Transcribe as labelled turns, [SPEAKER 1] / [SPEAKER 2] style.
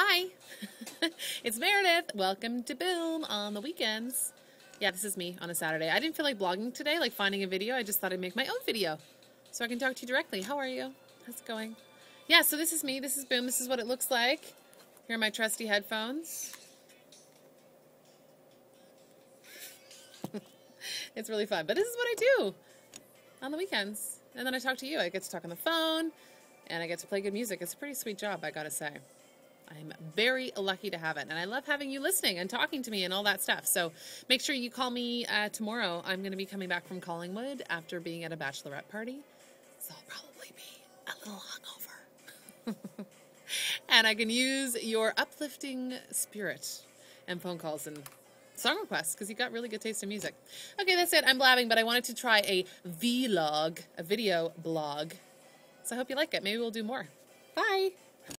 [SPEAKER 1] Hi, it's Meredith. Welcome to Boom on the weekends. Yeah, this is me on a Saturday. I didn't feel like blogging today, like finding a video. I just thought I'd make my own video so I can talk to you directly. How are you? How's it going? Yeah, so this is me. This is Boom. This is what it looks like. Here are my trusty headphones. it's really fun. But this is what I do on the weekends. And then I talk to you. I get to talk on the phone and I get to play good music. It's a pretty sweet job, I gotta say. I'm very lucky to have it. And I love having you listening and talking to me and all that stuff. So make sure you call me uh, tomorrow. I'm going to be coming back from Collingwood after being at a bachelorette party. So I'll probably be a little hungover. and I can use your uplifting spirit and phone calls and song requests because you got really good taste in music. Okay, that's it. I'm blabbing, but I wanted to try a vlog, a video blog. So I hope you like it. Maybe we'll do more. Bye.